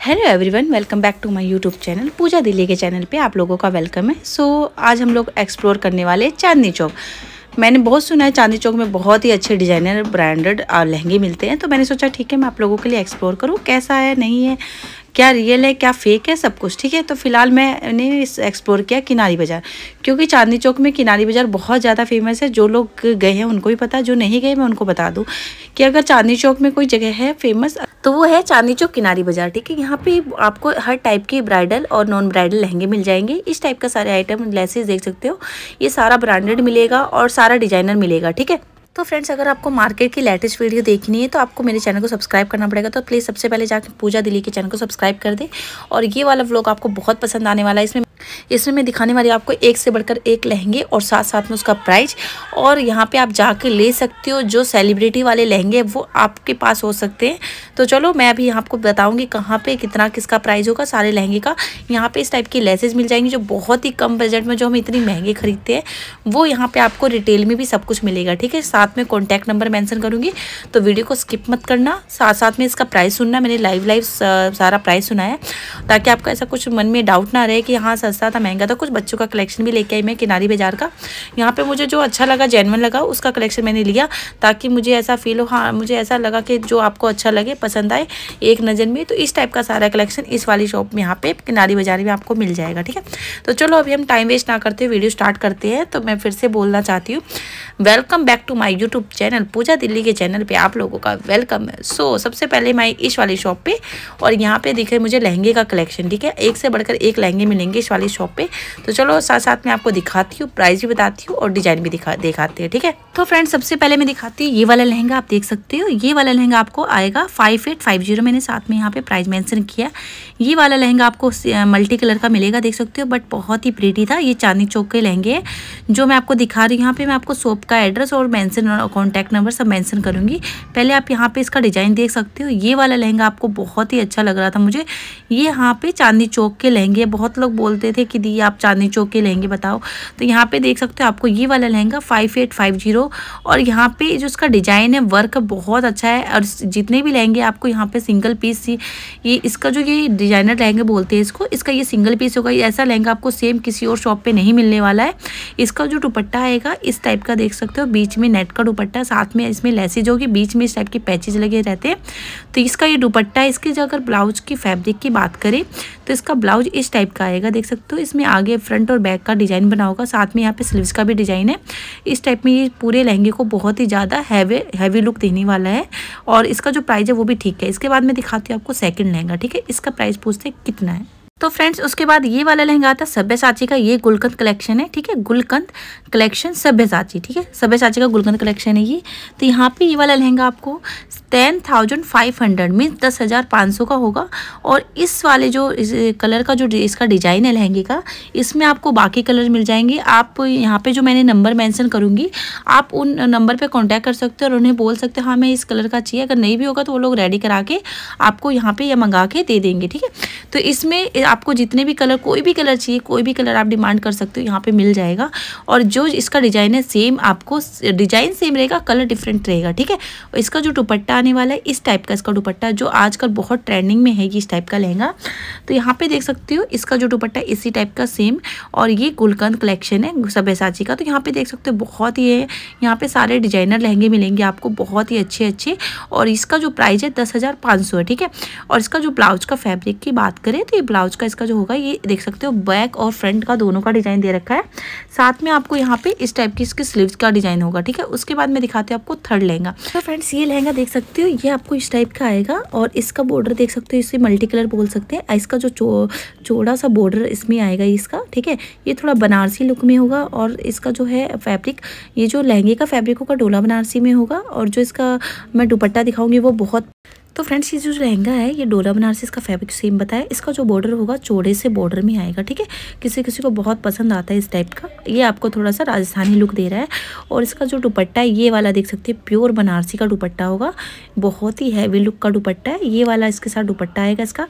Hello everyone welcome back to my YouTube channel Pooja Delhi के channel पे आप लोगों का वेलकम है। सो so, आज हम लोग एक्सप्लोर करने वाले चांदनी चौक। मैंने बहुत सुना है चांदनी चौक में बहुत ही अच्छे डिज़ाइनर ब्रांडेड और लहंगे मिलते हैं। तो मैंने सोचा ठीक है मैं आप लोगों के लिए एक्सप्लोर करूँ कैसा है नहीं है क्या रियल है, क्या फेक है सब कुछ, ठीक है? तो फ़िलहाल मैंने इस एक्सप्लोर किया किनारी बाज़ार। क्योंकि चांदनी चौक में किनारी बाज़ार बहुत ज़्यादा फ़ेमस है। जो लोग गए हैं, उनको भी पता जो नहीं गए, मैं उनको बता दूँ कि अगर चांदनी चौक में कोई जगह है फ़ेमस तो वो है चांदनी चौक किनारी बाज़ार, ठीक है? यहाँ पे आपको हर टाइप के ब्राइडल और नॉन ब्राइडल लहंगे मिल जाएँगे। इस टाइप का सारे आइटम लेसेस देख सकते हो। ये सारा ब्रांडेड मिलेगा और सारा डिज़ाइनर मिलेगा, ठीक है? तो फ्रेंड्स अगर आपको मार्केट की लेटेस्ट वीडियो देखनी है तो आपको मेरे चैनल को सब्सक्राइब करना पड़ेगा। तो प्लीज़ सबसे पहले जाकर पूजा दिल्ली के चैनल को सब्सक्राइब कर दे। और ये वाला व्लॉग आपको बहुत पसंद आने वाला है, इसमें इसमें मैं दिखाने वाली आपको एक से बढ़कर एक लहंगे और साथ साथ में उसका प्राइस और यहाँ पे आप जाके ले सकते हो, जो सेलिब्रिटी वाले लहंगे वो आपके पास हो सकते हैं। तो चलो, मैं अभी आपको बताऊँगी कहाँ पर कितना किसका प्राइस होगा, सारे लहंगे का। यहाँ पर इस टाइप की लेसेज मिल जाएँगी जो बहुत ही कम बजट में, जो हम इतनी महँगे खरीदते हैं, वो यहाँ पर आपको रिटेल में भी सब कुछ मिलेगा, ठीक है? साथ में कॉन्टैक्ट नंबर मैंसन करूँगी तो वीडियो को स्किप मत करना। साथ साथ में इसका प्राइस सुनना, मैंने लाइव लाइव सारा प्राइस सुना है, ताकि आपका ऐसा कुछ मन में डाउट ना रहे कि हाँ सस्ता था महँगा था। कुछ बच्चों का कलेक्शन भी लेके आई मैं किनारी बाज़ार का। यहाँ पे मुझे जो अच्छा लगा जेनवन लगा, उसका कलेक्शन मैंने लिया ताकि मुझे ऐसा फील हो। हाँ मुझे ऐसा लगा कि जो आपको अच्छा लगे, पसंद आए, एक नज़र में तो इस टाइप का सारा कलेक्शन इस वाली शॉप में यहाँ पे, किनारी बाज़ार में आपको मिल जाएगा, ठीक है? तो चलो अभी हम टाइम वेस्ट ना करते वीडियो स्टार्ट करते हैं तो मैं फिर से बोलना चाहती हूँ। Welcome back to my YouTube channel Pooja Delhi के चैनल पे आप लोगों का वेलकम है। सो so, सबसे पहले मैं इस वाली शॉप पे और यहाँ पे दिखे मुझे लहंगे का कलेक्शन ठीक है? एक से बढ़कर एक लहंगे मिलेंगे इस वाली शॉप पे। तो चलो साथ साथ में आपको दिखाती हूँ प्राइस भी बताती हूँ और डिज़ाइन भी दिखा दिखाती है ठीक है? तो फ्रेंड सबसे पहले मैं दिखाती हूँ ये वाला लहंगा आप देख सकते हो। ये वाला लहंगा आपको आएगा फाइव एट फाइव ज़ीरो मैंने साथ में यहाँ पे प्राइस मैंसन किया ये वाला लहंगा आपको मल्टी कलर का मिलेगा देख सकते हो बट बहुत ही प्रीटी था। ये चांदी चौक के लहंगे जो मैं आपको दिखा रही हूँ। यहाँ पे मैं आपको शॉप का एड्रेस और मेंशन और कॉन्टैक्ट नंबर सब मेंशन करूँगी। पहले आप यहाँ पे इसका डिज़ाइन देख सकते हो। ये वाला लहंगा आपको बहुत ही अच्छा लग रहा था मुझे। ये यहाँ पे चांदी चौक के लहंगे, बहुत लोग बोलते थे कि दी आप चांदनी चौक के लहंगे बताओ। तो यहाँ पर देख सकते हो आपको ये वाला लहंगा फाइव और यहाँ पर जो इसका डिज़ाइन है वर्क बहुत अच्छा है और जितने भी लहंगे आपको यहाँ पे सिंगल पीस ये इसका जो ये डिज़ाइनर लहंगे बोलते हैं इसको, इसका ये सिंगल पीस होगा। ऐसा लहंगा आपको सेम किसी और शॉप पे नहीं मिलने वाला है। इसका जो दुपट्टा आएगा, इस टाइप का देख सकते हो, बीच में नेट का दुपट्टा, साथ में इसमें लेसिज होगी, बीच में इस टाइप के पैचेज लगे रहते हैं। तो इसका ये दुपट्टा है इसकी जो अगर ब्लाउज की फैब्रिक की बात करें तो इसका ब्लाउज इस टाइप का आएगा, देख सकते हो। इसमें आगे फ्रंट और बैक का डिज़ाइन बना होगा, साथ में यहाँ पे स्लीव्स का भी डिज़ाइन है। इस टाइप में ये पूरे लहंगे को बहुत ही ज़्यादा हैवी हैवी लुक देने वाला है और इसका जो प्राइस है वो भी ठीक है। इसके बाद मैं दिखाती हूँ आपको सेकेंड लहंगा, ठीक है? इसका प्राइस पूछते हैं कितना है। तो फ्रेंड्स उसके बाद ये वाला लहंगा आता है सभ्य साची का, ये गुलकंद कलेक्शन है, ठीक है? गुलकंद कलेक्शन सभ्य साची ठीक है? सभ्य साची का गुलकंद कलेक्शन है ये। तो यहाँ पे ये वाला लहंगा आपको ten thousand five hundred means दस हज़ार पाँच सौ का होगा। और इस वाले जो, इस कलर का जो इसका डिज़ाइन है लहंगे का, इसमें आपको बाकी कलर मिल जाएँगे। आप यहाँ पे जो मैंने नंबर मेंशन करूँगी, आप उन नंबर पे कांटेक्ट कर सकते हो और उन्हें बोल सकते हो हाँ मैं इस कलर का चाहिए, अगर नहीं भी होगा तो वो लोग रेडी करा के आपको यहाँ पर या मंगा के दे देंगे, ठीक है? तो इसमें आपको जितने भी कलर कोई भी कलर चाहिए, कोई भी कलर आप डिमांड कर सकते हो, यहाँ पे मिल जाएगा। और जो इसका डिज़ाइन है सेम आपको डिज़ाइन सेम रहेगा कलर डिफरेंट रहेगा, ठीक है? और इसका जो दुपट्टा आने वाला है, इस टाइप का इसका दुपट्टा, जो आजकल बहुत ट्रेंडिंग में है इस टाइप का लहंगा तो यहाँ पे देख सकती हो, इसका जो दुपट्टा इसी टाइप का सेम और ये गुलकंद कलेक्शन है सबैसाची का तो यहाँ पे देख सकते हो, बहुत ही है, यहाँ पे सारे डिज़ाइनर लहंगे मिलेंगे आपको, बहुत ही अच्छे अच्छे और इसका जो प्राइस है, दस है, ठीक है? और इसका जो ब्लाउज का फैब्रिक की बात करें तो ये ब्लाउज का इसका जो होगा, ये देख सकते हो, बैक और फ्रंट का दोनों का डिज़ाइन दे रखा है। साथ में आपको यहाँ पे इस टाइप की इसके स्लीव्स का डिज़ाइन होगा, ठीक है? उसके बाद में दिखाती हूँ आपको थर्ड लहंगा। तो फ्रेंड्स, ये लहंगा देख सकते हो, ये आपको इस टाइप का आएगा और इसका बॉर्डर देख सकते हो, इसे मल्टी कलर बोल सकते हैं। इसका जो चौड़ा सा बॉर्डर इसमें आएगा इसका, ठीक है? ये थोड़ा बनारसी लुक में होगा और इसका जो है फैब्रिक, ये जो लहंगे का फैब्रिक होगा डोला बनारसी में होगा और जो इसका मैं दुपट्टा दिखाऊँगी वो बहुत तो फ्रेंड्स ये जो लहंगा है, ये डोला बनारसी इसका फैब्रिक सेम बताया। इसका जो बॉर्डर होगा, चौड़े से बॉर्डर में आएगा, ठीक है? किसी किसी को बहुत पसंद आता है इस टाइप का। ये आपको थोड़ा सा राजस्थानी लुक दे रहा है। और इसका जो दुपट्टा है, ये वाला देख सकते हैं प्योर बनारसी का दुपट्टा होगा। बहुत ही हैवी लुक का दुपट्टा है। ये वाला इसके साथ दुपट्टा आएगा इसका।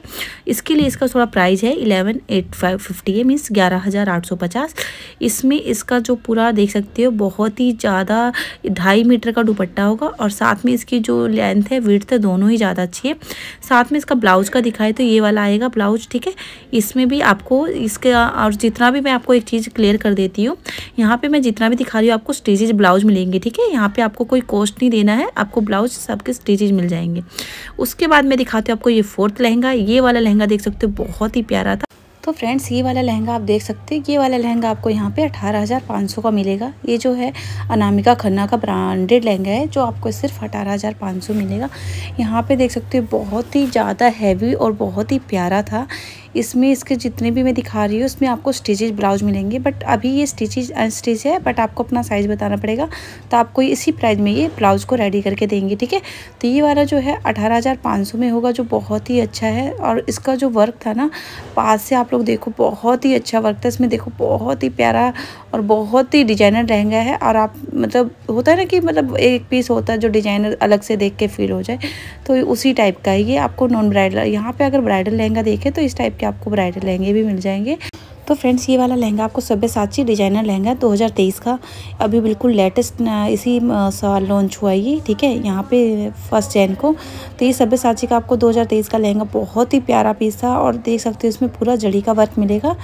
इसके लिए इसका थोड़ा प्राइस है इलेवन एट फाइव फिफ्टी है मीन्स ग्यारह हज़ार आठ सौ पचास। इसमें इसका जो पूरा देख सकते हो, बहुत ही ज़्यादा ढाई मीटर का दुपट्टा होगा। और साथ में इसकी जो लेंथ है विर्थ है, दोनों ही ज़्यादा अच्छी है। साथ में इसका ब्लाउज का दिखाए तो ये वाला आएगा ब्लाउज, ठीक है? इसमें भी आपको इसके और जितना भी मैं आपको एक चीज़ क्लियर कर देती हूँ, यहाँ पर मैं जितना भी दिखा रही हूँ, आपको स्टिचेज ब्लाउज मिलेंगे, ठीक है? यहाँ पर आपको कोई कॉस्ट नहीं देना है, आपको ब्लाउज सबके स्टिचेज मिल जाएँगे। उसके बाद मैं दिखाती हूँ आपको ये फोर्थ लहंगा, ये वाला लहंगा देख सकते हो, बहुत ही प्यारा था। तो फ्रेंड्स, ये वाला लहंगा आप देख सकते हैं। ये वाला लहंगा आपको यहाँ पे अठारह हज़ार पाँच सौ का मिलेगा। ये जो है अनामिका खन्ना का ब्रांडेड लहंगा है, जो आपको सिर्फ़ अठारह हज़ार पाँच सौ मिलेगा। यहाँ पे देख सकते हो, बहुत ही ज़्यादा हैवी और बहुत ही प्यारा था। इसमें इसके जितने भी मैं दिखा रही हूँ उसमें आपको स्टिचेज ब्लाउज मिलेंगे बट अभी ये स्टिचेज अनस्टिच है बट आपको अपना साइज़ बताना पड़ेगा। तो आपको इसी प्राइस में ये ब्लाउज को रेडी करके देंगे, ठीक है? तो ये वाला जो है, अठारह में होगा, जो बहुत ही अच्छा है, और इसका जो वर्क था ना, पास से आप लोग देखो, बहुत ही अच्छा वर्क था, इसमें देखो, बहुत ही प्यारा और बहुत ही डिज़ाइनर लहंगा है और आप मतलब होता है ना कि मतलब एक पीस होता है जो डिज़ाइनर अलग से देख के फील हो जाए तो उसी टाइप का है। ये आपको नॉन ब्राइडल यहाँ पे अगर ब्राइडल लहंगा देखें तो इस टाइप के आपको ब्राइडल लहंगे भी मिल जाएँगे। तो फ्रेंड्स, ये वाला लहंगा आपको सभ्य साची डिज़ाइनर लहंगा 2023 का। अभी बिल्कुल लेटेस्ट इसी साल लॉन्च हुआ ये, ठीक है? यहाँ पे फ़र्स्ट जैन को। तो ये सभ्य साची का आपको 2023 का लहंगा बहुत ही प्यारा पीस था और देख सकते हो इसमें पूरा जड़ी का वर्क मिलेगा।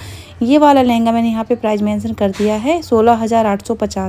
ये वाला लहंगा मैंने यहाँ पे प्राइस मैंसन कर दिया है, सोलह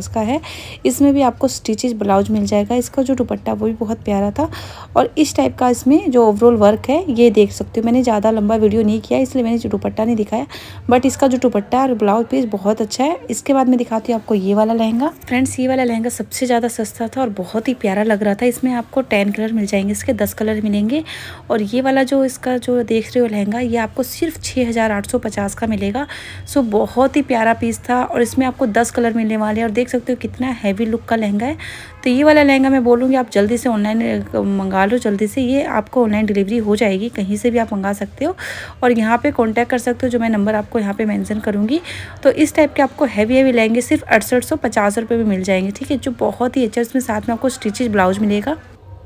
का है। इसमें भी आपको स्टिचेज ब्लाउज मिल जाएगा। इसका जो दुपट्टा, वो भी बहुत प्यारा था। और इस टाइप का इसमें जो ओवरऑल वर्क है, ये देख सकते हो। मैंने ज़्यादा लंबा वीडियो नहीं किया, इसलिए मैंने दुपट्टा नहीं दिखाया बट इसका जो दुपट्टा और ब्लाउज पीस बहुत अच्छा है। इसके बाद मैं दिखाती हूँ आपको ये वाला लहंगा। फ्रेंड्स, ये वाला लहंगा सबसे ज़्यादा सस्ता था और बहुत ही प्यारा लग रहा था। इसमें आपको टेन कलर मिल जाएँगे, इसके दस कलर मिलेंगे। और ये वाला जो इसका जो देख रहे हो लहंगा, ये आपको सिर्फ़ छः हज़ार आठ सौ पचास का मिलेगा। सो, बहुत ही प्यारा पीस था और इसमें आपको दस कलर मिलने वाले हैं। और देख सकते हो कितना हैवी लुक का लहंगा है। तो ये वाला लहंगा मैं बोलूँगी, आप जल्दी से ऑनलाइन मंगा लो, जल्दी से, ये आपको ऑनलाइन डिलीवरी हो जाएगी, कहीं से भी आप मंगा सकते हो। और यहाँ पे कांटेक्ट कर सकते हो, जो मैं नंबर आपको यहाँ पे मेंशन करूँगी। तो इस टाइप के आपको हैवी हैवी लहंगे सिर्फ़ अड़सठ सौ पचास रुपये में मिल जाएँगे, ठीक है? जो बहुत ही अच्छा उसमें साथ में आपको स्टिचिज ब्लाउज मिलेगा।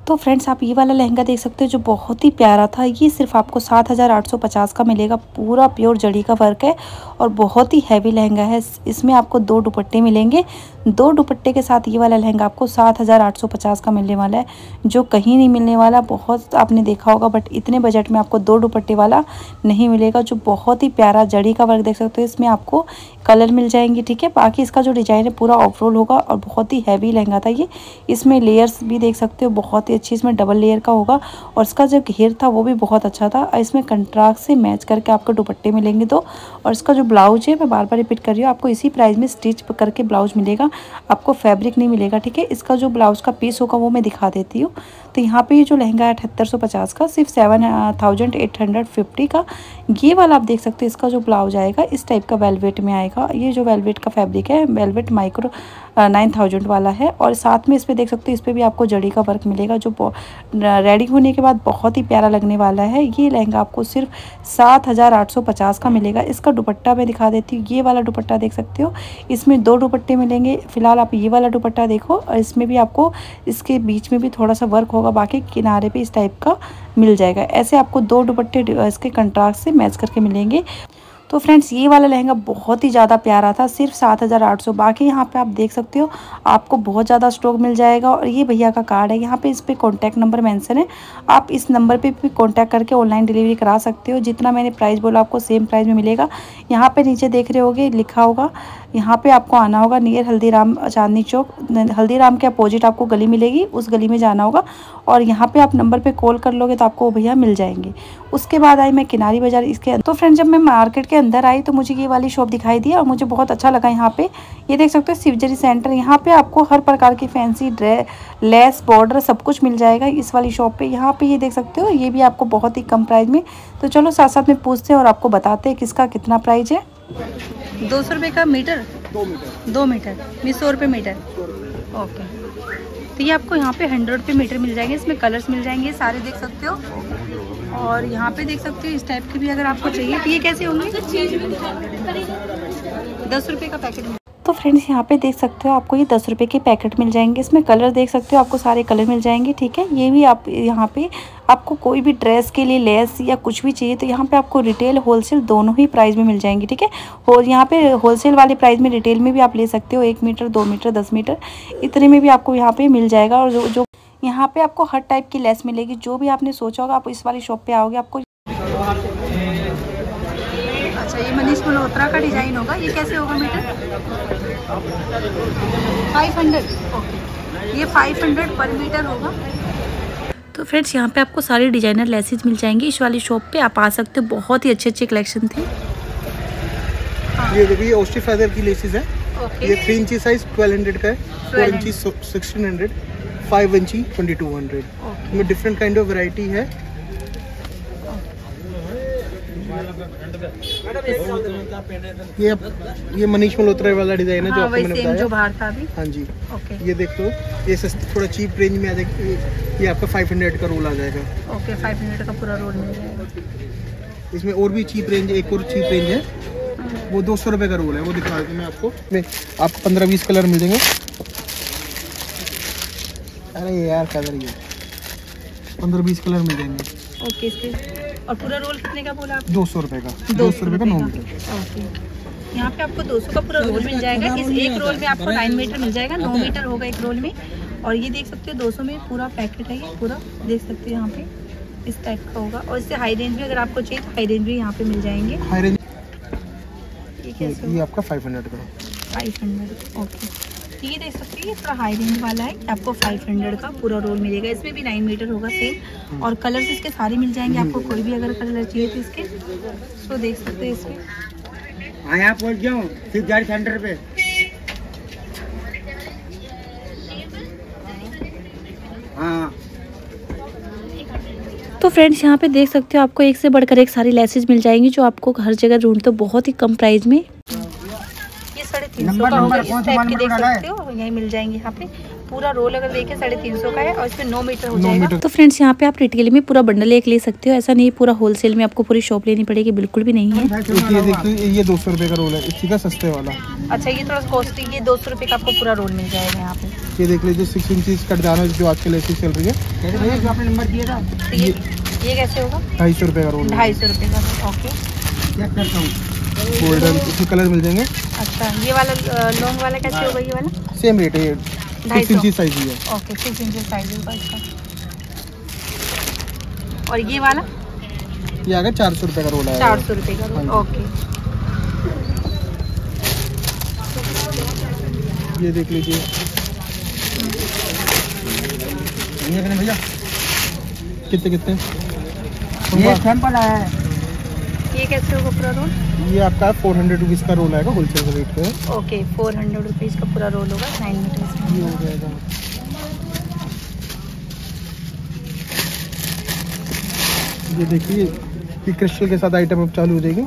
तो फ्रेंड्स आप ये वाला लहंगा देख सकते हो जो बहुत ही प्यारा था। ये सिर्फ़ आपको सात हज़ार आठ सौ पचास का मिलेगा। पूरा प्योर जड़ी का वर्क है और बहुत ही हैवी लहंगा है। इसमें आपको दो दुपट्टे मिलेंगे। दो दुपट्टे के साथ ये वाला लहंगा आपको सात हज़ार आठ सौ पचास का मिलने वाला है, जो कहीं नहीं मिलने वाला। बहुत आपने देखा होगा बट इतने बजट में आपको दो दुपट्टे वाला नहीं मिलेगा, जो बहुत ही प्यारा जड़ी का वर्क देख सकते हो। इसमें आपको कलर मिल जाएँगे, ठीक है? बाकी इसका जो डिज़ाइन है, पूरा ऑफरोल होगा और बहुत ही हैवी लहंगा था ये। इसमें लेयर्स भी देख सकते हो, बहुत ही अच्छी इसमें डबल लेयर का होगा और इसका जो घेर था वो भी बहुत अच्छा था। इसमें कंट्रास्ट से मैच करके आपको दुपट्टे मिलेंगे तो और इसका जो ब्लाउज है, मैं बार बार रिपीट कर रही हूँ, आपको इसी प्राइस में स्टिच करके ब्लाउज मिलेगा। आपको फैब्रिक नहीं मिलेगा, ठीक है? इसका जो ब्लाउज़ का पीस होगा वो मैं दिखा देती हूँ। तो यहाँ पे ये जो लहंगा है अठहत्तर सौ पचास का, सिर्फ़ seven thousand eight hundred fifty का, ये वाला आप देख सकते हो, इसका जो ब्लाउज आएगा, इस टाइप का वेलवेट में आएगा, ये जो वेलवेट का फैब्रिक है वेलवेट माइक्रो नाइन थाउज़ेंड वाला है, और साथ में इस पर देख सकते हो, इस पर भी आपको जड़ी का वर्क मिलेगा, जो रेडी होने के बाद बहुत ही प्यारा लगने वाला है, ये लहंगा आपको सिर्फ़ सात हज़ार आठ सौ पचास का मिलेगा, इसका दुपट्टा मैं दिखा देती हूँ, ये वाला दुपट्टा देख सकते हो, इसमें दो दुपट्टे मिलेंगे, फ़िलहाल आप ये वाला दुपट्टा देखो, और इसमें भी आपको, इसके बीच में भी थोड़ा सा वर्क होगा, बाकी किनारे पे इस टाइप का मिल जाएगा। ऐसे आपको दो दुपट्टे इसके कंट्रास्ट से मैच करके मिलेंगे। तो फ्रेंड्स ये वाला लहंगा बहुत ही ज़्यादा प्यारा था, सिर्फ़ सात हज़ार आठ सौ। बाकी यहाँ पे आप देख सकते हो, आपको बहुत ज़्यादा स्टॉक मिल जाएगा और ये भैया का कार्ड है। यहाँ पे इस पर कॉन्टैक्ट नंबर मेंशन है। आप इस नंबर पे भी कॉन्टैक्ट करके ऑनलाइन डिलीवरी करा सकते हो। जितना मैंने प्राइस बोला, आपको सेम प्राइस में मिलेगा। यहाँ पर नीचे देख रहे होगे, लिखा होगा, यहाँ पे आपको आना होगा नियर हल्दीराम चांदनी चौक। हल्दीराम के अपोजिट आपको गली मिलेगी, उस गली में जाना होगा और यहाँ पे आप नंबर पे कॉल कर लोगे तो आपको भैया मिल जाएँगे। उसके बाद आई मैं किनारी बाज़ार, इसके तो फ्रेंड जब मैं मार्केट के अंदर आई तो मुझे ये वाली शॉप दिखाई दी और मुझे बहुत अच्छा लगा यहाँ पे। ये देख सकते हो शिवजरी सेंटर यहाँ पे आपको हर प्रकार की फैंसी ड्रे लेस बॉर्डर सब कुछ मिल जाएगा इस वाली शॉप पे। यहाँ पे ये देख सकते हो ये भी आपको बहुत ही कम प्राइस में। तो चलो साथ साथ में पूछते हैं और आपको बताते हैं किसका कितना प्राइस है। दो सौ रुपये का मीटर? दो मीटर। दो मीटर। बीस सौ रुपये मीटर? ओके। तो ये आपको यहाँ पे हंड्रेड रुपये मीटर मिल जाएँगे इसमें कलर्स मिल जाएँगे सारे देख सकते हो। और यहाँ पे देख सकते हो इस टाइप के भी अगर आपको चाहिए तो ये कैसे होंगे? दस रुपये का पैकेट तो फ्रेंड्स यहाँ पे देख सकते हो आपको ये दस रुपये के पैकेट मिल जाएँगे। इसमें कलर देख सकते हो आपको सारे कलर मिल जाएँगे, ठीक है? ये भी आप, यहाँ पे आपको कोई भी ड्रेस के लिए लेस या कुछ भी चाहिए तो यहाँ पे आपको रिटेल होलसेल दोनों ही प्राइस में मिल जाएँगे, ठीक है? और यहाँ पे होलसेल वाले प्राइस में रिटेल में भी आप ले सकते हो, एक मीटर, दो मीटर, दस मीटर, इतने में भी आपको यहाँ पे मिल जाएगा। और जो जो यहाँ पे आपको हर टाइप की लेस मिलेगी। जो भी आपने सोचा होगा आप इस वाली शॉप पे आओगे आपको अच्छा ये मनीष मल्होत्रा का डिज़ाइन होगा। ये कैसे होगा मीटर फाइव हंड्रेड ओके ये फाइव हंड्रेड पर मीटर होगा। तो फ्रेंड्स यहाँ पे आपको सारी डिज़ाइनर लेसेज मिल जाएँगी। इस वाली शॉप पे आप आ सकते हो। बहुत ही अच्छे अच्छे कलेक्शन थे ये देखिए ओस्टी फेदर की लेसेस है। ये थ्री इंची साइज़ ट्वेल्व हंड्रेड का है। फोर 1200 इंची सिक्सटीन हंड्रेड फाइव इंची ट्वेंटी टू हंड्रेड ओके में डिफरेंट काइंड ऑफ़ वैरायटी है ये ये मनीष मल्होत्रा वाला डिज़ाइन है जो आपको मैंने सेम जो बताया बाहर था अभी। हाँ जी। ओके ये देख ये सस्ती थोड़ा चीप रेंज में आ जाएगी ये- आपका फाइव हंड्रेड का रोल आ जाएगा। ओके फाइव हंड्रेड का पूरा रोल मिल जाएगा। इसमें और भी चीप रेंज एक और चीप रेंज है। वो दो सौ रुपये का रोल है वो दिखा दूँ मैं आपको। मैं आपको पंद्रह बीस कलर मिल जाएँगे। अरे यार कलर ये। पंद्रह बीस कलर मिल जाएँगे। ओके इसके। और पूरा रोल कितने का बोला आप दो सौ रुपये का। दो सौ रुपये का नौ मीटर। ओके। यहाँ पे आपको 200 का पूरा रोल मिल जाएगा। इस एक रोल में आपको 9 मीटर मिल जाएगा। 9 मीटर होगा एक रोल में। और ये देख सकते हो 200 में पूरा पैकेट है ये पूरा। देख सकते हो यहाँ पे। इस टाइप का होगा। और इससे हाई रेंज भी अगर आपको चाहिए तो हाई रेंज भी यहाँ पे मिल जाएँगे। हाई रेंज ये ये आपका फाइव हंड्रेड का। Five hundred okay. तो ये देख सकते हो ये थोड़ा हाई रेंज वाला है। आपको फाइव हंड्रेड का पूरा रोल मिलेगा। इसमें भी नाइन मीटर होगा सेम और कलर्स इसके सारे मिल जाएँगे आपको कोई भी अगर कलर चाहिए तो इसके। तो देख सकते हो इसके हाँ यहाँ पहुँच गया हूँ सिर्फ़ गाड़ी सेंटर पे। हाँ। तो फ्रेंड्स यहाँ पे देख सकते हो आपको एक से बढ़कर एक सारी लेसेज मिल जाएँगी जो आपको हर जगह ढूंढते हो बहुत ही कम प्राइस में। साढ़े तीन सौ का होगा। नंबर इस टाइप के देख सकते हो यही मिल जाएँगे यहाँ पे। पूरा रोल अगर देखें साढ़े तीन सौ का है और इसमें नौ मीटर हो जाएगा। तो फ्रेंड्स यहाँ पे आप रिटेल में पूरा बंडल एक ले सकते हो। ऐसा नहीं पूरा होलसेल में आपको पूरी शॉप लेनी पड़ेगी बिल्कुल भी नहीं है। ये देखिए ये दो सौ रुपये का रोल है इसी का सस्ते वाला। अच्छा ये थोड़ा कॉस्टली ये दो सौ रुपये का आपको पूरा रोल मिल जाएगा यहाँ पे। ये देख लीजिए सिक्स इंचीज कट जाना जो आजकल ऐसी चल रही है। भैया जो आपने नंबर दिया था ये ये कैसे होगा? ढाई सौ रुपये का रोल ढाई सौ रुपये का ओके चेक करता हूँ। गोल्डन इसमें कलर मिल जाएँगे। अच्छा ये वाला लॉन्ग वाला कैसे होगा ये वाला? सेम रेट है ये सिक्स इंची साइज़ है ओके सिक्स इंचेस साइज़ होगा इसका। और ये वाला? ये आ गया चार सौ रुपये का रोल चार आएगा सौ रुपये का रोल हाँ ओके। ये देख लीजिए। ये कितने भैया। कितने कितने? ये सैंपल आया है। ये कैसे होगा पूरा रोल? ये आपका फोर हंड्रेड रुपीज़ का रोल आएगा होलसेल रेट पे। ओके फोर हंड्रेड रुपीज़ का पूरा रोल होगा नाइन मीटर ये हो जाएगा। ये देखिए ये क्रिस्टल के साथ आइटम अब चालू हो जाएगी।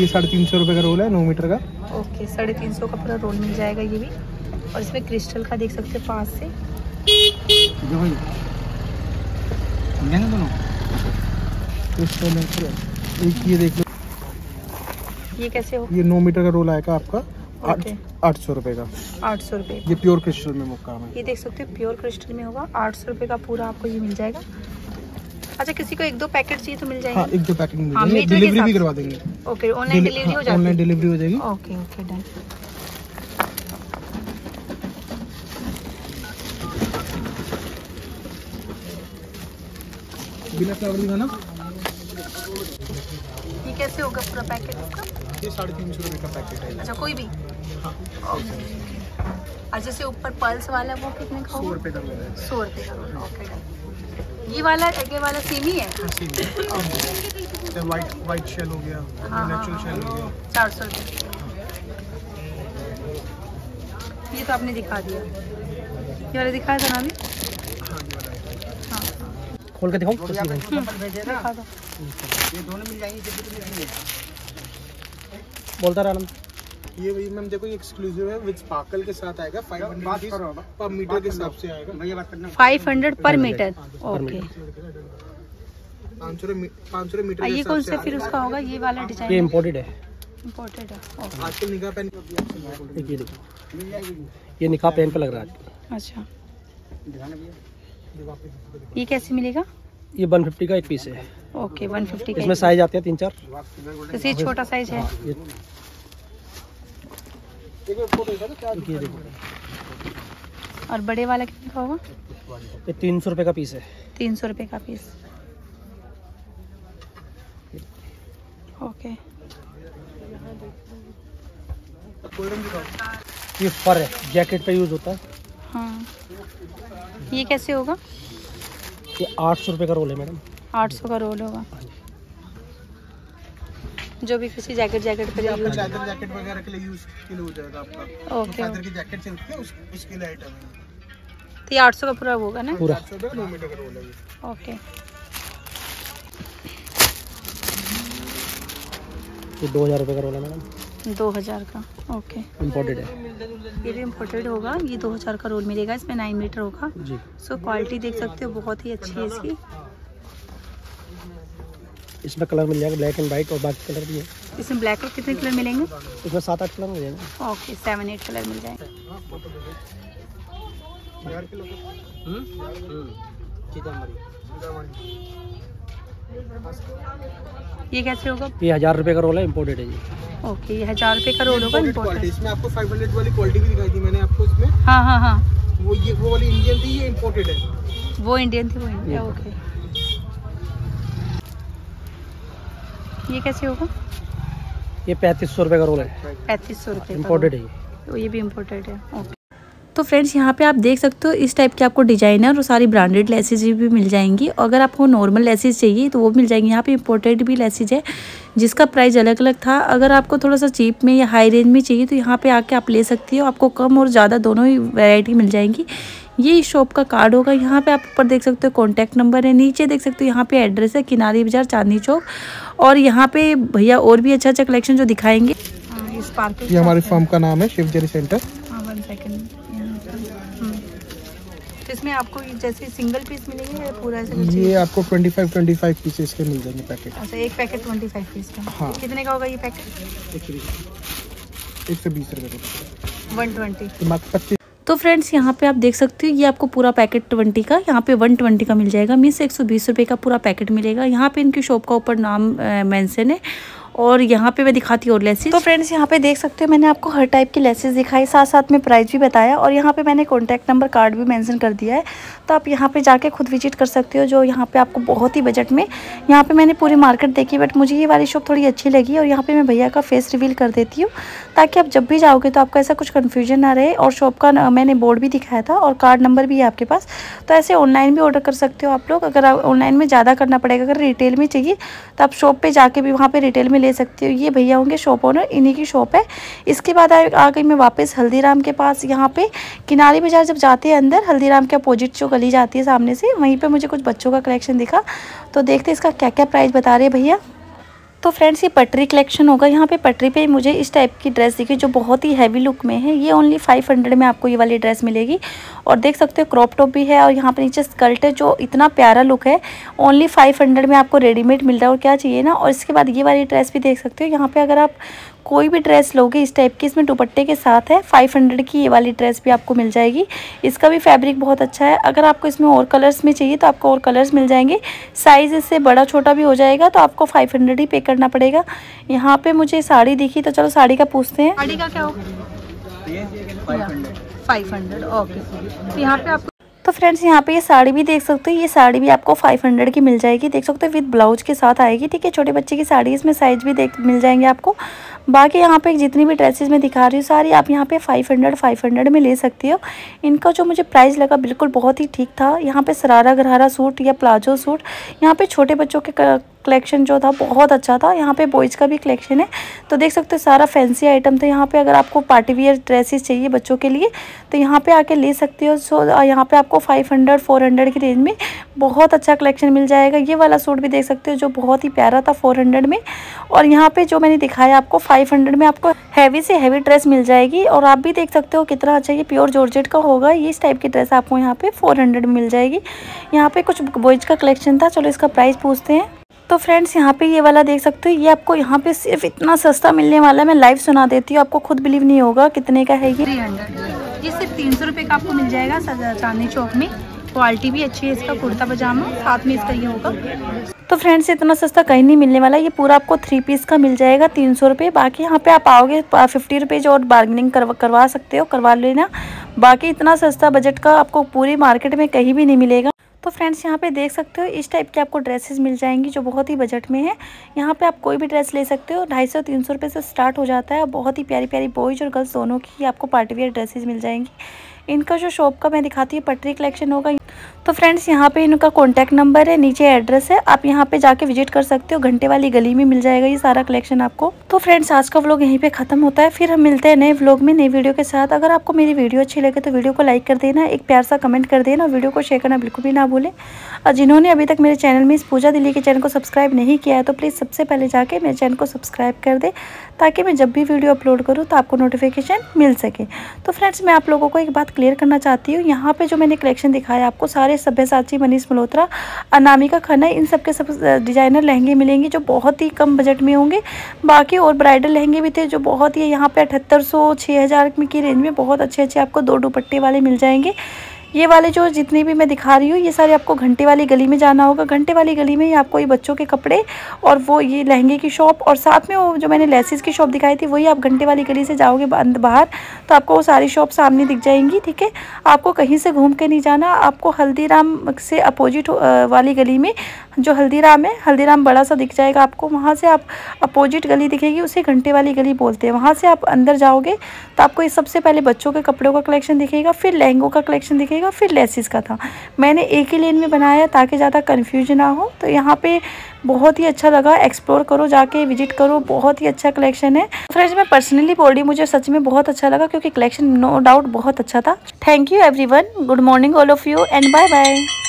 ये साढ़े तीन सौ रुपये का रोल है नौ मीटर का। ओके साढ़े तीन सौ का पूरा रोल मिल जाएगा ये भी। और इसमें क्रिस्टल का देख सकते हो पास से। जो भाई समझेंगे दोनों। एक ये देख लो। ये कैसे हो? ये नौ मीटर का रोल आएगा आपका। आठ सौ रुपये का। आठ सौ रुपये ये प्योर क्रिस्टल में मुक्काम है। ये देख सकते हो प्योर क्रिस्टल में होगा। आठ सौ रुपये का पूरा आपको ये मिल जाएगा। अच्छा किसी को एक दो पैकेट चाहिए तो मिल जाएगा। हाँ एक दो पैकेट मिल हाँ, जाएँगे। के डिलीवरी भी करवा देंगे। ओके ऑनलाइन डिलीवरी हो जाती ऑनलाइन डिलीवरी हो जाएगी। ओके ओके डन बिना फ्लावर दिखाना ये कैसे होगा पूरा पैकेट इसका? ये साढ़े तीन सौ रुपये का पैकेट है। अच्छा कोई भी? और जैसे ऊपर पल्स वाला वो कितने का सौ रुपये का है। सौ रुपये का ओके ये वाला ये वाला सेम ही है? वाइट वाइट शेल हो। गया हाँ, नेचुरल हाँ, शेल हो गया। चार सौ रुपये ये तो आपने दिखा दिया। ये वाला दिखाया था ना अभी? हाँ हाँ खोल के दिखाओ। ये दोनों मिल जाएँगे बोलता रहा ये वही मैम देखो ये एक्सक्लूसिव है विद स्पार्कल के साथ आएगा फाइव बात करो हंड्रेड पर मीटर के हिसाब से आएगा। भैया बात करना। फाइव हंड्रेड पर मीटर ओके पाँच सौ पाँच सौ मीटर आ, के ये कौन से फिर। उसका होगा? ये वाला डिज़ाइन ये इम्पोर्टेड है। इम्पोर्टेड है। ओके आजकल निगाह पेन ये देखो मिल जाएगी ये निकाह पेन पे लग रहा है अच्छा। ये कैसे मिलेगा? ये 150 का एक पीस है। ओके वन फिफ्टी इसमें साइज़ आते हैं तीन चार। जैसे ये छोटा साइज़ है। ये देखो फ़ोटो है और बड़े वाला कितने का होगा? ये तीन सौ रुपये का पीस है। तीन सौ रुपये का पीस। ओके। ये फर है जैकेट पे यूज़ होता है। हाँ। ये कैसे होगा? ये आठ सौ रुपये का रोल है मैडम। आठ सौ का रोल होगा। जो भी किसी जैकेट जैकेट पे ये आपका चादर जैकेट वगैरह के लिए यूज़ के लिए हो जाएगा आपका। ओके चादर की जैकेट चलती है उस, उसके लिए आइटम है। तो ये आठ सौ का पूरा होगा ना? पूरा। चार सौ रुपये नौ मीटर का रोल है ओके ये दो हज़ार रुपये का रोल है मैडम। दो हज़ार का ओके। इम्पोर्टेड है? ये भी इम्पोर्टेड होगा ये दो हज़ार का रोल मिलेगा इसमें नाइन मीटर होगा। जी। सो क्वालिटी देख सकते हो बहुत ही अच्छी है इसकी। इसमें कलर मिल जाएगा ब्लैक एंड वाइट और बाकी कलर भी है। इसमें ब्लैक कलर कितने कलर मिलेंगे? इसमें सात आठ कलर मिल जाएँगे। ओके सेवन एट कलर मिल जाएँगे। ये कैसे होगा? ये हज़ार रुपये का रोल है इम्पोर्टेड है जी। ओके ये हज़ार रुपये का रोल होगा इम्पोर्टेड इसमें आपको 500 वाली क्वालिटी भी दिखाई थी मैंने आपको इसमें। हाँ हाँ हाँ। वो ये वो वाली इंडियन थी ये इम्पोर्टेड है। वो इंडियन थी वो इंडिया ओके ये कैसे होगा? ये पैंतीस सौ रुपये का रोल है। पैंतीस सौ रुपये इम्पोर्टेड है ये। तो ये भी इम्पोर्टेड है ओके तो फ्रेंड्स यहाँ पे आप देख सकते हो इस टाइप के आपको डिज़ाइनर और सारी ब्रांडेड लेसेज भी मिल जाएँगी। और अगर आपको नॉर्मल लेसेज चाहिए तो वो मिल जाएँगी। यहाँ पे इम्पोर्टेड भी लेसेज है जिसका प्राइस अलग अलग था। अगर आपको थोड़ा सा चीप में या हाई रेंज में चाहिए तो यहाँ पे आके आप ले सकती हो। आपको कम और ज़्यादा दोनों ही वैरायटी मिल जाएँगी। ये इस शॉप का कार्ड होगा। यहाँ पे आप ऊपर देख सकते हो कॉन्टैक्ट नंबर है। नीचे देख सकते हो यहाँ पे एड्रेस है किनारी बाज़ार चांदनी चौक। और यहाँ पे भैया और भी अच्छा अच्छा कलेक्शन जो दिखाएँगे। इस ये हमारे फार्म का नाम है शिवजरी सेंटर हाँ वन सेकेंड इसमें आपको ये जैसे सिंगल पीस मिलेंगे या पूरा ऐसे ये आपको 25 25 पीसेस के मिल जाएँगे पैकेट अच्छा एक पैकेट ट्वेंटी फाइव पीस का। हाँ। कितने का होगा ये पैकेट एक सौ बीस। रुपये का वन ट्वेंटी तो फ्रेंड्स यहाँ पे आप देख सकते हो ये आपको पूरा पैकेट ट्वेंटी का यहाँ पे वन ट्वेंटी का मिल जाएगा। मीन्स एक सौ बीस रुपये का पूरा पैकेट मिलेगा। यहाँ पे इनकी शॉप का ऊपर नाम मेंशन है। और यहाँ पे मैं दिखाती हूँ लेसेस तो फ्रेंड्स यहाँ पे देख सकते हो, मैंने आपको हर टाइप की लेसेस दिखाई साथ साथ में प्राइस भी बताया और यहाँ पे मैंने कॉन्टैक्ट नंबर कार्ड भी मेंशन कर दिया है। तो आप यहाँ पे जाके खुद विज़िट कर सकते हो, जो यहाँ पे आपको बहुत ही बजट में, यहाँ पे मैंने पूरी मार्केट देखी बट मुझे ये वाली शॉप थोड़ी अच्छी लगी और यहाँ पे मैं भैया का फेस रिवील कर देती हूँ, ताकि आप जब भी जाओगे तो आपको ऐसा कुछ कन्फ्यूज़न ना रहे और शॉप का मैंने बोर्ड भी दिखाया था और कार्ड नंबर भी है आपके पास। तो ऐसे ऑनलाइन भी ऑर्डर कर सकते हो आप लोग, अगर ऑनलाइन में ज़्यादा करना पड़ेगा, अगर रिटेल में चाहिए तो आप शॉप पे जाके भी वहाँ पे रिटेल में ले सकती हो। ये भैया होंगे शॉप ओनर इन्हीं की शॉप है। इसके बाद आ गई मैं वापस हल्दीराम के पास। यहाँ पे किनारे बाज़ार जब जाते हैं अंदर, हल्दीराम के अपोजिट जो गली जाती है सामने से। वहीं पे मुझे कुछ बच्चों का कलेक्शन दिखा। तो देखते इसका क्या क्या प्राइस बता रहे भैया। तो फ्रेंड्स ये पटरी कलेक्शन होगा। यहाँ पे पटरी पे मुझे इस टाइप की ड्रेस दिखी जो बहुत ही हैवी लुक में है। ये ओनली फाइव हंड्रेड में आपको ये वाली ड्रेस मिलेगी। और देख सकते हो क्रॉप टॉप भी है और यहाँ पे नीचे स्कर्ट है जो इतना प्यारा लुक है। ओनली फाइव हंड्रेड में आपको रेडीमेड मिल रहा है। और क्या चाहिए ना? और इसके बाद ये वाली ड्रेस भी देख सकते हो। यहाँ पर अगर आप कोई भी ड्रेस लोगे इस टाइप की, इसमें दुपट्टे के साथ है फाइव हंड्रेड की ये वाली ड्रेस भी आपको मिल जाएगी। इसका भी फैब्रिक बहुत अच्छा है। अगर आपको इसमें और कलर्स में चाहिए तो आपको और कलर्स मिल जाएँगे। साइज़ इससे बड़ा छोटा भी हो जाएगा तो आपको फाइव हंड्रेड ही पे करना पड़ेगा। यहाँ पे मुझे साड़ी दिखी तो चलो साड़ी का पूछते हैं। साड़ी का क्या होगा? फाइव हंड्रेड ओके तो यहाँ पे आपको तो फ्रेंड्स यहाँ पे ये साड़ी भी देख सकते हो ये साड़ी भी आपको 500 की मिल जाएगी। देख सकते हो विद ब्लाउज के साथ आएगी ठीक है? छोटे बच्चे की साड़ी इसमें साइज़ भी देख मिल जाएँगे आपको। बाकी यहाँ पे जितनी भी ड्रेसेस मैं दिखा रही हूँ सारी आप यहाँ पे 500 500 में ले सकती हो। इनका जो मुझे प्राइस लगा बिल्कुल बहुत ही ठीक था। यहाँ पे सरारा गरारा सूट या प्लाजो सूट यहाँ पे छोटे बच्चों के कलेक्शन जो था, बहुत अच्छा था। यहाँ पे बॉयज़ का भी कलेक्शन है। तो देख सकते हो, सारा फैंसी आइटम था। यहाँ पे अगर आपको पार्टी वियर ड्रेसेस चाहिए बच्चों के लिए तो यहाँ पे आके ले सकते हो। सो यहाँ पे आपको 500 400 की रेंज में बहुत अच्छा कलेक्शन मिल जाएगा। ये वाला सूट भी देख सकते हो, जो बहुत ही प्यारा था 400 में। और यहाँ पर जो मैंने दिखाया आपको 500 में आपको हैवी से हैवी ड्रेस मिल जाएगी। और आप भी देख सकते हो, कितना अच्छा ये प्योर जॉर्जेट का होगा। इस टाइप की ड्रेस आपको यहाँ पे 400 में मिल जाएगी। यहाँ पर कुछ बॉयज़ का कलेक्शन था। चलो इसका प्राइस पूछते हैं। तो फ्रेंड्स यहाँ पे ये वाला देख सकते हो ये आपको यहाँ पे सिर्फ़ इतना सस्ता मिलने वाला है मैं लाइव सुना देती हूँ आपको खुद बिलीव नहीं होगा कितने का है ये। ये सिर्फ़ तीन सौ रुपये का आपको मिल जाएगा चांदनी चौक में। क्वालिटी भी अच्छी है इसका कुर्ता पजामा साथ में इसका ये होगा। तो फ्रेंड्स इतना सस्ता कहीं नहीं मिलने वाला ये पूरा आपको थ्री पीस का मिल जाएगा तीन सौ रुपये बाकी यहाँ पे आप आओगे फिफ्टी रुपीज़ और बार्गेनिंग करवा करवा सकते हो करवा लेना। बाकी इतना सस्ता बजट का आपको पूरी मार्केट में कहीं भी नहीं मिलेगा। तो फ्रेंड्स यहाँ पे देख सकते हो, इस टाइप की आपको ड्रेसेस मिल जाएँगी जो बहुत ही बजट में है। यहाँ पे आप कोई भी ड्रेस ले सकते हो, ढाई सौ, तीन सौ रुपये से स्टार्ट हो जाता है बहुत ही प्यारी प्यारी बॉयज़ और गर्ल्स दोनों की आपको पार्टीवेयर ड्रेसेज मिल जाएँगी। इनका जो शॉप का मैं दिखाती हूँ, पटरी कलेक्शन होगा। तो फ्रेंड्स यहाँ पे इनका कॉन्टैक्ट नंबर है, नीचे एड्रेस है। आप यहाँ पे जाके विज़िट कर सकते हो, घंटे वाली गली में मिल जाएगा ये सारा कलेक्शन आपको। तो फ्रेंड्स आज का व्लॉग यहीं पे खत्म होता है। फिर हम मिलते हैं नए व्लॉग में, नई वीडियो के साथ। अगर आपको मेरी वीडियो अच्छी लगे तो वीडियो को लाइक कर देना, एक प्यार सा कमेंट कर देना और वीडियो को शेयर करना बिल्कुल भी ना भूलें। और जिन्होंने अभी तक मेरे चैनल में इस पूजा दिल्ली के चैनल को सब्सक्राइब नहीं किया है तो प्लीज़ सबसे पहले जाके मेरे चैनल को सब्सक्राइब कर दे, ताकि मैं जब भी वीडियो अपलोड करूँ तो आपको नोटिफिकेशन मिल सके। तो फ्रेंड्स मैं आप लोगों को एक बात क्लियर करना चाहती हूँ। यहाँ पर जो मैंने कलेक्शन दिखाया आपको, सारे सभ्यसाची मनीष मल्होत्रा, अनामिका खन्ना, इन सब के सब डिज़ाइनर लहंगे मिलेंगे जो बहुत ही कम बजट में होंगे। बाकी और ब्राइडल लहंगे भी थे जो बहुत ही यहाँ पे अठहत्तर सौ छः हज़ार की रेंज में बहुत अच्छे अच्छे आपको दो दुपट्टे वाले मिल जाएँगे। ये वाले जो जितने भी मैं दिखा रही हूँ, ये सारे आपको घंटे वाली गली में जाना होगा। घंटे वाली गली में ही आपको ये बच्चों के कपड़े और वो ये लहंगे की शॉप और साथ में वो जो मैंने लेसिस की शॉप दिखाई थी, वही आप घंटे वाली गली से जाओगे बाहर तो आपको वो सारी शॉप सामने दिख जाएँगी, ठीक है? आपको कहीं से घूम के नहीं जाना, आपको हल्दीराम से अपोजिट वाली गली में जो हल्दीराम है, हल्दीराम बड़ा सा दिख जाएगा आपको। वहाँ से आप अपोजिट गली दिखेगी, उसे घंटे वाली गली बोलते हैं। वहाँ से आप अंदर जाओगे तो आपको सबसे पहले बच्चों के कपड़ों का कलेक्शन दिखेगा, फिर लहंगों का कलेक्शन दिखेगा, फिर लेसिस का था। मैंने एक ही लेन में बनाया ताकि ज़्यादा कन्फ्यूज़न ना हो। तो यहाँ पे बहुत ही अच्छा लगा। एक्सप्लोर करो, जाके विज़िट करो। बहुत ही अच्छा कलेक्शन है। फ्रेंड्स, मैं पर्सनली बोल रही मुझे सच में बहुत अच्छा लगा क्योंकि कलेक्शन नो डाउट बहुत अच्छा था। Thank you every good morning all of you and bye bye.